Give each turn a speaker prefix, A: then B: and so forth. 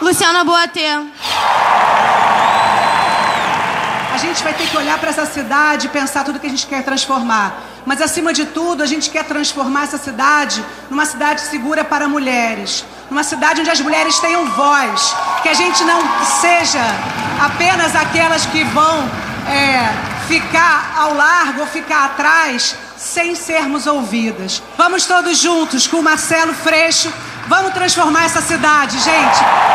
A: Luciana Boatê.
B: A gente vai ter que olhar para essa cidade e pensar tudo que a gente quer transformar. Mas acima de tudo, a gente quer transformar essa cidade numa cidade segura para mulheres, numa cidade onde as mulheres tenham voz, que a gente não seja apenas aquelas que vão é, ficar ao largo ou ficar atrás sem sermos ouvidas. Vamos todos juntos com o Marcelo Freixo, vamos transformar essa cidade, gente.